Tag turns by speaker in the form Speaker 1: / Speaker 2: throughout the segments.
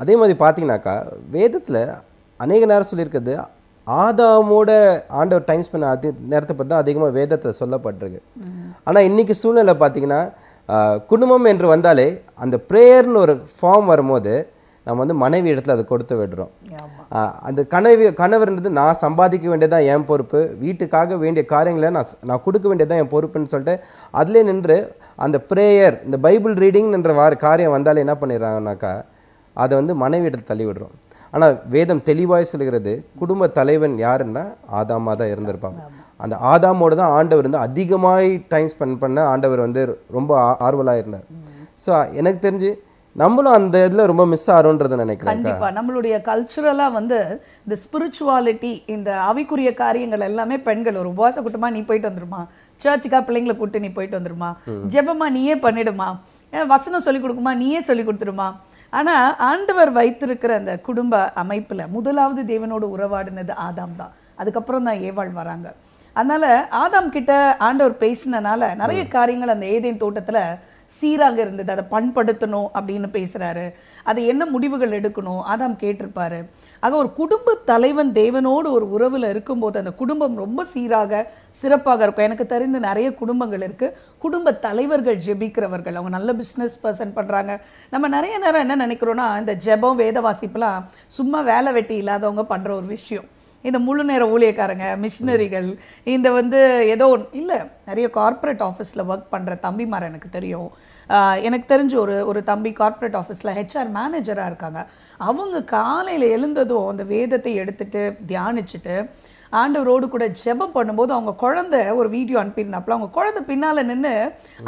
Speaker 1: அதே மாதிரி பார்த்தீங்கன்னாக்கா வேதத்தில் அநேக நேரம் சொல்லியிருக்கிறது ஆதாமோட ஆண்டவர் டைம் ஸ்பெண்ட் அது நேரத்தை பற்றி தான் அதிகமாக வேதத்தில் சொல்லப்பட்டிருக்கு. ஆனால் இன்னைக்கு சூழ்நிலை பார்த்தீங்கன்னா குடும்பம் என்று வந்தாலே அந்த ப்ரேயர்னு ஒரு ஃபார்ம் வரும்போது நம்ம வந்து மனைவி இடத்துல அதை கொடுத்து விடுறோம். அந்த கனவு கணவர்ன்றது நான் சம்பாதிக்க வேண்டியதான் என் பொறுப்பு வீட்டுக்காக வேண்டிய காரியங்களை நான் நான் கொடுக்க வேண்டியதான் என் பொறுப்புன்னு சொல்லிட்டு அதிலே நின்று அந்த ப்ரேயர் இந்த பைபிள் ரீடிங்ன்ற வார காரியம் வந்தாலே என்ன பண்ணிடுறாங்கனாக்கா அதை வந்து மனைவி இடத்துல தள்ளி விடுறோம். ஆனால் வேதம் தெளிவாய் சொல்கிறது குடும்ப தலைவன் யாருன்னா ஆதாமா தான் இருந்திருப்பாங்க. அந்த ஆதாமோட தான் ஆண்டவர் வந்து அதிகமாய் டைம் ஸ்பெண்ட் பண்ண ஆண்டவர் வந்து ரொம்ப ஆர்வலாக இருந்தார். ஸோ எனக்கு தெரிஞ்சு நம்மளும் அந்த இதில் ரொம்ப மிஸ் ஆகிறோன்றதை நினைக்கிறேன்.
Speaker 2: கண்டிப்பா. நம்மளுடைய கல்ச்சுரலா வந்து இந்த ஸ்பிரிச்சுவாலிட்டி இந்த ஆவிக்குரிய காரியங்கள் எல்லாமே பெண்கள் ஒரு உபவாச கூட்டமா நீ போயிட்டு வந்துருமா? சர்ச்சுக்கா பிள்ளைங்களை கூட்டு நீ போயிட்டு வந்துருமா? ஜெபமா நீயே பண்ணிடுமா? வசனம் சொல்லி கொடுக்குமா? நீயே சொல்லி கொடுத்துருமா ஆனா ஆண்டவர் வைத்திருக்கிற அந்த குடும்ப அமைப்புல முதலாவது தேவனோடு உறவாடினது ஆதாம் தான். அதுக்கப்புறம் தான் ஏவாள் வராங்க. அதனால ஆதாம் கிட்ட ஆண்டவர் பேசினனால நிறைய காரியங்கள் அந்த ஏதேன் தோட்டத்துல சீராக இருந்தது. அதை பண்படுத்தணும் அப்படின்னு பேசுறாரு. அது என்ன முடிவுகள் எடுக்கணும்? அதாம் கேட்டிருப்பாரு. ஆக ஒரு குடும்ப தலைவன் தேவனோடு ஒரு உறவில் இருக்கும்போது அந்த குடும்பம் ரொம்ப சீராக சிறப்பாக இருக்கும். எனக்கு தெரிந்த நிறைய குடும்பங்கள் இருக்குது குடும்ப தலைவர்கள் ஜெபிக்கிறவர்கள். அவங்க நல்ல பிஸ்னஸ் பர்சன் பண்ணுறாங்க நம்ம நிறைய நேரம் என்ன நினைக்கிறோன்னா இந்த ஜெபம் வேத வாசிப்புலாம் சும்மா வேலை வெட்டி இல்லாதவங்க பண்ணுற ஒரு விஷயம். இந்த முழு நேர ஊழியக்காரங்க மிஷினரிகள் இந்த வந்து ஏதோ இல்லை நிறைய கார்ப்பரேட் ஆஃபீஸில் ஒர்க் பண்ணுற தம்பிமார் எனக்கு தெரியும். எனக்கு தெரிஞ்ச ஒரு ஒரு தம்பி கார்ப்பரேட் ஆஃபீஸில் ஹெச்ஆர் மேனேஜராக இருக்காங்க. அவங்க காலையில் எழுந்ததும் அந்த வேதத்தை எடுத்துகிட்டு தியானிச்சுட்டு ஆண்டவரோடு கூட ஜெபம் பண்ணும்போது அவங்க குழந்தை ஒரு வீடியோ அனுப்பியிருந்தாப்புல அவங்க குழந்தை பின்னால் நின்று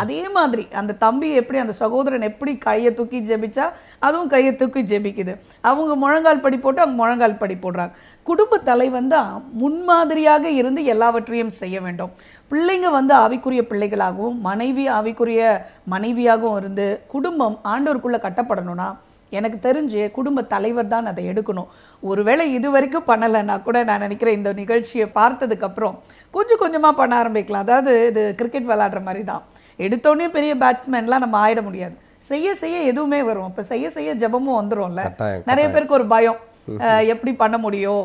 Speaker 2: அதே மாதிரி அந்த தம்பி எப்படி அந்த சகோதரன் எப்படி கையை தூக்கி ஜெபிச்சா அதுவும் கையை தூக்கி ஜெபிக்குது. அவங்க முழங்கால் படி போட்டு அவங்க முழங்கால் படி போடுறாங்க. குடும்ப தலைவன் தான் முன்மாதிரியாக இருந்து எல்லாவற்றையும் செய்ய வேண்டும். பிள்ளைங்க வந்து ஆவிக்குரிய பிள்ளைகளாகவும் மனைவி ஆவிக்குரிய மனைவியாகவும் இருந்து குடும்பம் ஆண்டோருக்குள்ளே கட்டப்படணும்னா எனக்கு தெரிஞ்சு குடும்ப தலைவர் தான் அதை எடுக்கணும். ஒருவேளை இது வரைக்கும் பண்ணலைன்னா கூட நான் நினைக்கிறேன் இந்த நிகழ்ச்சியை பார்த்ததுக்கு அப்புறம் கொஞ்சம் கொஞ்சமாக பண்ண ஆரம்பிக்கலாம். அதாவது இது கிரிக்கெட் விளையாடுற மாதிரி தான். எடுத்தோடனே பெரிய பேட்ஸ்மேன்லாம் நம்ம ஆயிட முடியாது. செய்ய செய்ய எதுவுமே வரும். இப்போ செய்ய செய்ய ஜெபமும்
Speaker 1: கட்டாயம்,
Speaker 2: நிறைய பேருக்கு ஒரு பயம். எப்படி பண்ண முடியும்?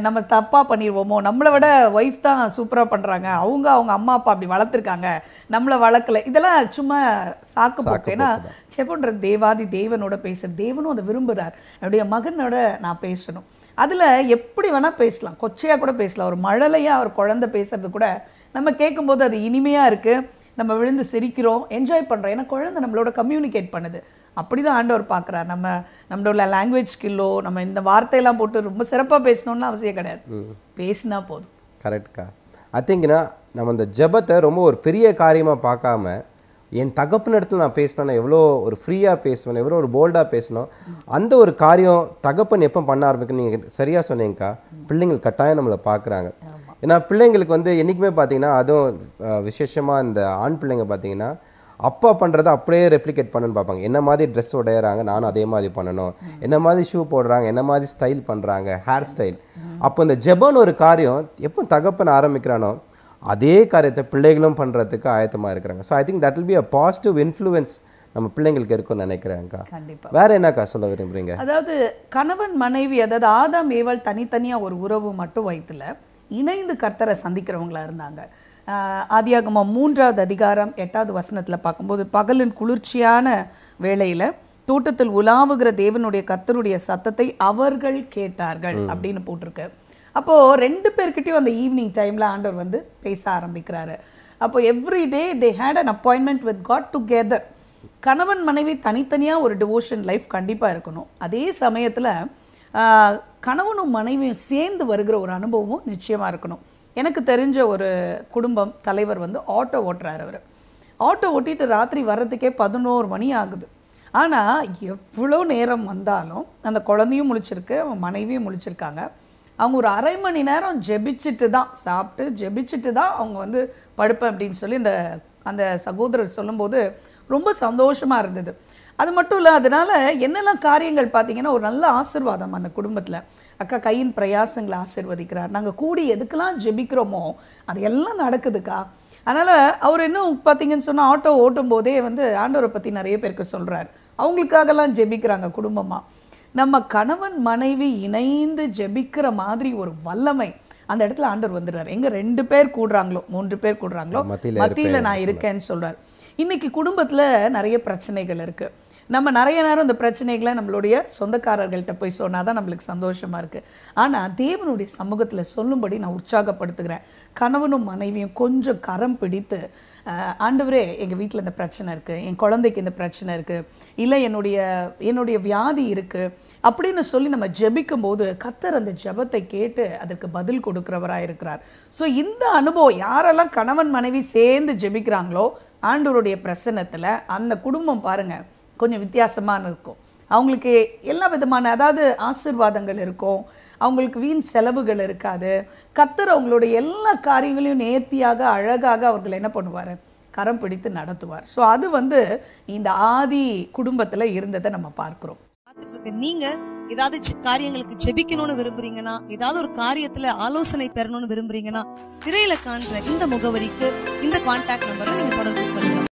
Speaker 2: நம்ம தப்பா பண்ணிடுவோமோ நம்மளை விட ஒய்ஃப் தான் சூப்பரா பண்றாங்க. அவங்க அவங்க அம்மா அப்பா அப்படி வளர்த்துருக்காங்க. நம்மளை வளர்க்கல. இதெல்லாம் சும்மா சாக்கு போக்கு. ஏன்னா செப்பன்ற தேவாதி தேவனோட பேசுறது தேவனும் அதை விரும்புறார். என்னுடைய மகனோட நான் பேசணும். அதுல எப்படி வேணா பேசலாம். கொச்சையா கூட பேசலாம். ஒரு மழலையா ஒரு குழந்தை பேசுறது கூட நம்ம கேட்கும்போது அது இனிமையா இருக்கு. நம்ம விழுந்து சிரிக்கிறோம் என்ஜாய் பண்றோம். ஏன்னா குழந்தை நம்மளோட கம்யூனிகேட் பண்ணுது. அப்படிதான் ஆண்டவர் பார்க்குறார். நம்ம நம்மளோட லாங்குவேஜ் ஸ்கில்லோ நம்ம இந்த வார்த்தையெல்லாம் போட்டு ரொம்ப சிறப்பா பேசணும்னு அவசியம் கிடையாது. பேசினா போதும்.
Speaker 1: கரெக்ட்க்கா ஐ திங்க்னா நம்ம இந்த ஜெபத்தை ரொம்ப ஒரு பெரிய காரியமாக பார்க்காம என் தகப்பன் இடத்துல நான் பேசினேன்னா எவ்வளோ ஒரு ஃப்ரீயாக பேசுவேன் எவ்வளோ ஒரு போல்டாக பேசணும் அந்த ஒரு காரியம் தகப்பன் எப்போ பண்ண ஆரம்பிக்குன்னு நீங்கள் சரியாக சொன்னீங்கக்கா? பிள்ளைங்கள் கட்டாயம் நம்மளை பார்க்குறாங்க. ஏன்னா பிள்ளைங்களுக்கு வந்து என்றைக்குமே பார்த்தீங்கன்னா அதுவும் அஹ், விசேஷமா இந்த ஆண் பிள்ளைங்க பார்த்தீங்கன்னா அப்பா பண்ணுறத அப்படியே ரெப்ளிகேட் பண்ணணும்னு பார்ப்பாங்க. என்ன மாதிரி ட்ரெஸ் உடையறாங்க நானும் அதே மாதிரி பண்ணணும். என்ன மாதிரி ஷூ போடுறாங்க என்ன மாதிரி ஸ்டைல் பண்ணுறாங்க ஹேர் ஸ்டைல் அப்போ இந்த ஜெபன் ஒரு காரியம் எப்போ தகப்பன் ஆரம்பிக்கிறானோ அதே காரியத்தை பிள்ளைகளும் பண்ணுறதுக்கு ஆயத்தமாக இருக்கிறாங்க. So I think that will be a positive influence நம்ம பிள்ளைங்களுக்கு இருக்கும்னு நினைக்கிறேன்க்கா வேற என்னக்கா சொல்ல விரும்புறீங்க?
Speaker 2: அதாவது கணவன் மனைவி அதாவது ஆதாம் ஏவாள் தனித்தனியா ஒரு உறவு மட்டும் வைத்துல இணைந்து கர்த்தரை சந்திக்கிறவங்களா இருந்தாங்க. ஆதியாகமம் மூன்றாவது அதிகாரம் எட்டாவது வசனத்துல பார்க்கும்போது பகலின் குளிர்ச்சியான வேளையில தோட்டத்தில் உலாவுகிற தேவனுடைய கர்த்தருடைய சத்தத்தை அவர்கள் கேட்டார்கள் அப்படின்னு போட்டிருக்கு. அப்போ ரெண்டு பேர்கிட்டயும் அந்த ஈவினிங் டைம்ல ஆண்டவர் வந்து பேச ஆரம்பிக்கிறாரு. அப்போ every day they had an appointment with God together கணவன் மனைவி தனித்தனியா ஒரு டிவோஷன் லைஃப் கண்டிப்பா இருக்கணும். அதே சமயத்துல கணவனும் மனைவியும் சேர்ந்து வருகிற ஒரு அனுபவமும் நிச்சயமா இருக்கணும். எனக்கு தெரிஞ்ச ஒரு குடும்பம் தலைவர் வந்து ஆட்டோ ஓட்டுறாரு அவர். ஆட்டோ ஓட்டிட்டு ராத்திரி வர்றதுக்கே பதினோரு மணி ஆகுது. ஆனால் எவ்வளோ நேரம் வந்தாலும் அந்த குழந்தையும் முழிச்சிருக்கு அவன் மனைவியும் முழிச்சிருக்காங்க. அவங்க ஒரு அரை மணி நேரம் ஜெபிச்சுட்டு தான் சாப்பிட்டு ஜெபிச்சுட்டு தான் அவங்க வந்து படுப்பேன் அப்படின்னு சொல்லி இந்த அந்த சகோதரர் சொல்லும்போது ரொம்ப சந்தோஷமாக இருந்தது. அது மட்டும் இல்லை அதனால் என்னெல்லாம் காரியங்கள் பார்த்தீங்கன்னா ஒரு நல்ல ஆசீர்வாதம் அந்த குடும்பத்தில். அக்கா கையின் பிரயாசங்களை ஆசீர்வதிக்கிறார். நாங்க கூடி எதுக்கெல்லாம் ஜெபிக்கிறோமோ அது எல்லாம் நடக்குதுக்கா. அதனால அவர் இன்னும் பார்த்தீங்கன்னு சொன்னா ஆட்டோ ஓட்டும் போதே வந்து ஆண்டவரை பத்தி நிறைய பேருக்கு சொல்றாரு. அவங்களுக்காகலாம் ஜெபிக்கிறாங்க குடும்பமா. நம்ம கணவன் மனைவி இணைந்து ஜெபிக்கிற மாதிரி ஒரு வல்லமை அந்த இடத்துல ஆண்டவர் வந்துடுறாரு. எங்க ரெண்டு பேர் கூடுறாங்களோ மூன்று பேர் கூடுறாங்களோ
Speaker 1: மத்தியில
Speaker 2: நான் இருக்கேன்னு சொல்றாரு. இன்னைக்கு குடும்பத்துல நிறைய பிரச்சனைகள் இருக்கு. நம்ம நிறைய நேரம் இந்த பிரச்சனைகளை நம்மளுடைய சொந்தக்காரர்கள்ட்ட போய் சொன்னாதான் நம்மளுக்கு சந்தோஷமா இருக்கு. ஆனால் தேவனுடைய சமூகத்தில் சொல்லும்படி நான் உற்சாகப்படுத்துகிறேன். கணவனும் மனைவியும் கொஞ்சம் கரம் பிடித்து ஆண்டவரே எங்கள் வீட்டில் இந்த பிரச்சனை இருக்கு என் குழந்தைக்கு இந்த பிரச்சனை இருக்கு இல்லை என்னுடைய என்னுடைய வியாதி இருக்கு அப்படின்னு சொல்லி நம்ம ஜெபிக்கும் போது கத்தர் அந்த ஜெபத்தை கேட்டு அதற்கு பதில் கொடுக்குறவராக இருக்கிறார். ஸோ இந்த அனுபவம் யாரெல்லாம் கணவன் மனைவி சேர்ந்து ஜெபிக்கிறாங்களோ ஆண்டவருடைய பிரசன்னத்தில் அந்த குடும்பம் பாருங்க கொஞ்சம் வித்தியாசமான இருக்கும். அவங்களுக்கு எல்லா விதமான அதாவது ஆசீர்வாதங்கள் இருக்கும். அவங்களுக்கு வீண் செலவுகள் இருக்காது. கத்தர் அவங்களுடைய எல்லா காரியங்களையும் நேர்த்தியாக அழகாக அவர்கள் என்ன பண்ணுவார்? கரம் பிடித்து நடத்துவார். ஸோ அது வந்து இந்த ஆதி குடும்பத்தில் இருந்ததை நம்ம பார்க்குறோம்.
Speaker 3: பார்த்துட்டு நீங்க ஏதாவது காரியங்களுக்கு ஜெபிக்கணும்னு விரும்புறீங்கன்னா ஏதாவது ஒரு காரியத்துல ஆலோசனை பெறணும்னு விரும்புறீங்கன்னா திரையில காண்ற இந்த முகவரிக்கு இந்த கான்டாக்ட் நம்பரை நீங்க தொடர்பு கொள்ளலாம்